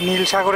নীল সাগর